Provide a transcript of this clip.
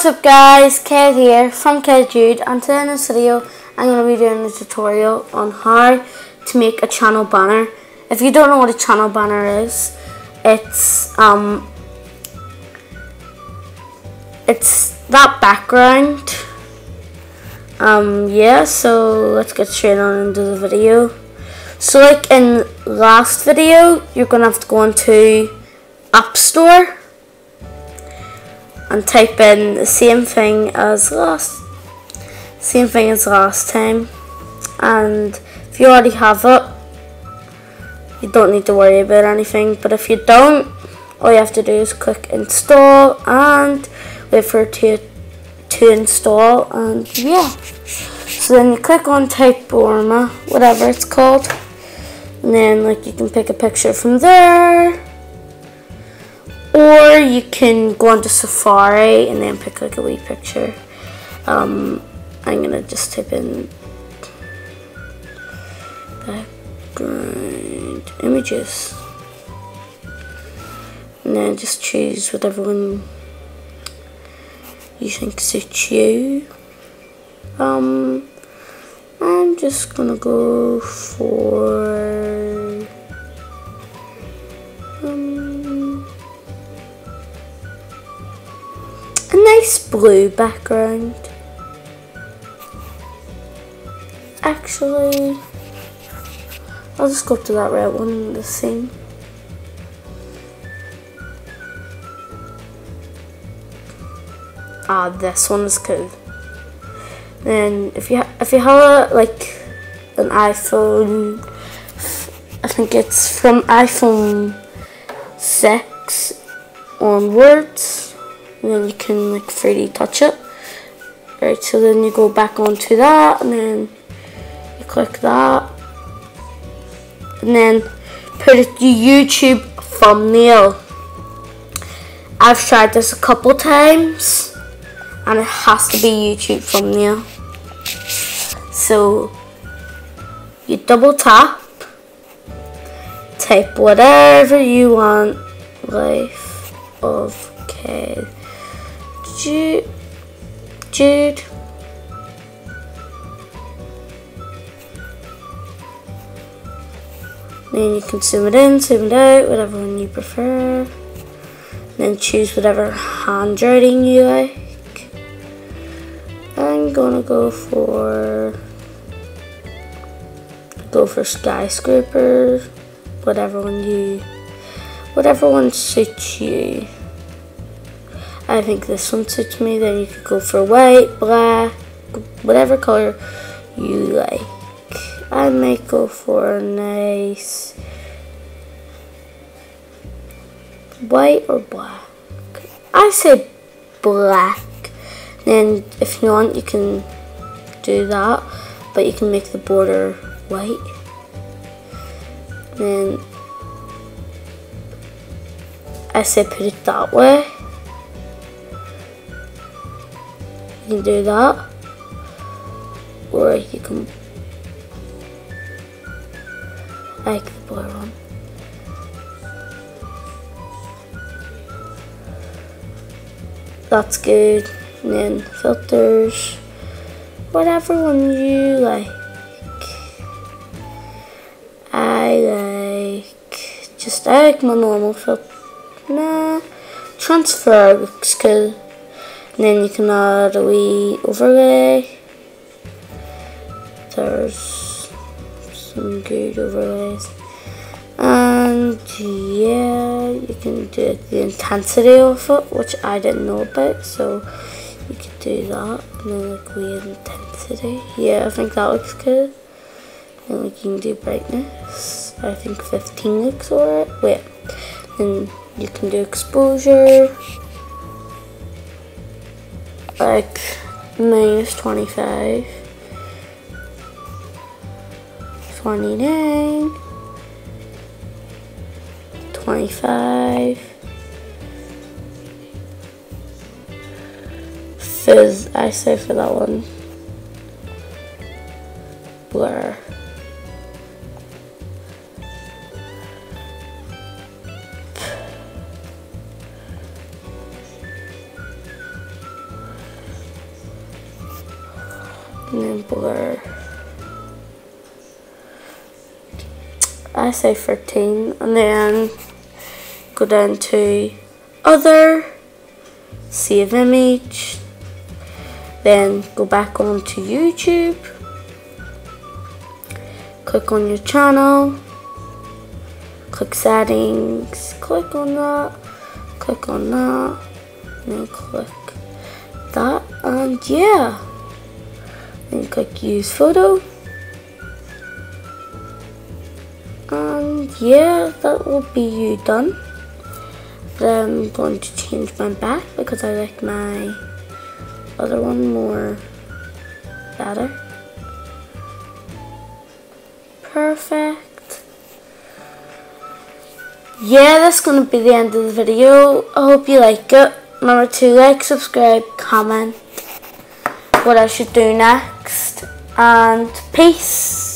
What's up guys, Ked here from Ked Jude and today in this video I'm going to be doing a tutorial on how to make a channel banner. If you don't know what a channel banner is, it's um it's that background. Um yeah, so let's get straight on into the video. So like in last video, you're going to have to go into App Store and type in the same thing as last same thing as last time. And if you already have it you don't need to worry about anything. But if you don't all you have to do is click install and wait for it to, to install. And yeah. So then you click on Typorama whatever it's called. And then like you can pick a picture from there or you can go onto Safari and then pick like a wee picture. Um, I'm gonna just type in background images and then just choose whatever one you think suits you. Um, I'm just gonna go for nice blue background. Actually, I'll just go to that red one the same. Ah, this one is cool. Then if you if you have a, like an iPhone, I think it's from iPhone six onwards and then you can like 3D touch it. Right, so then you go back onto that and then you click that and then put it YouTube thumbnail. I've tried this a couple times and it has to be YouTube thumbnail. So you double tap, type whatever you want, life of. Jude. Jude. Then you can zoom it in, zoom it out, whatever one you prefer. Then choose whatever handwriting you like. I'm gonna go for go for skyscraper, whatever one you whatever one suits you. I think this one suits me. Then you could go for white, black, whatever color you like. I might go for a nice white or black. I say black. Then if you want, you can do that, but you can make the border white. Then I say put it that way. Can do that. Or you can like the blue one. That's good. And then filters. Whatever one you like. I like just I like my normal filter. Nah. Transfer looks cool. And then you can add a wee overlay. There's some good overlays. And yeah, you can do the intensity of it, which I didn't know about, so you can do that. And then like wee intensity. Yeah, I think that looks good. And like you can do brightness. I think 15 looks alright. Wait. and you can do exposure like minus 25 29 25 fizz I say for that one and then blur. I say 13 and then go down to other, save image, then go back onto YouTube, click on your channel, click settings, click on that, click on that, and click that, and yeah then click use photo. And yeah, that will be you done. But I'm going to change my back because I like my other one more better. Perfect. Yeah, that's going to be the end of the video. I hope you like it. Remember to like, subscribe, comment what I should do next. And peace.